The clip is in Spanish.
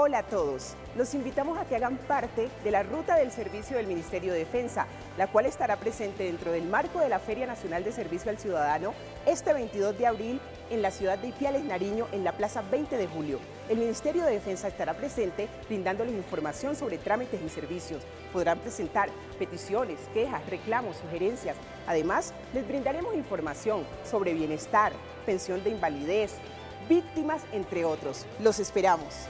Hola a todos, los invitamos a que hagan parte de la ruta del servicio del Ministerio de Defensa, la cual estará presente dentro del marco de la Feria Nacional de Servicio al Ciudadano este 22 de abril en la ciudad de Ipiales, Nariño, en la Plaza 20 de Julio. El Ministerio de Defensa estará presente brindándoles información sobre trámites y servicios. Podrán presentar peticiones, quejas, reclamos, sugerencias. Además, les brindaremos información sobre bienestar, pensión de invalidez, víctimas, entre otros. Los esperamos.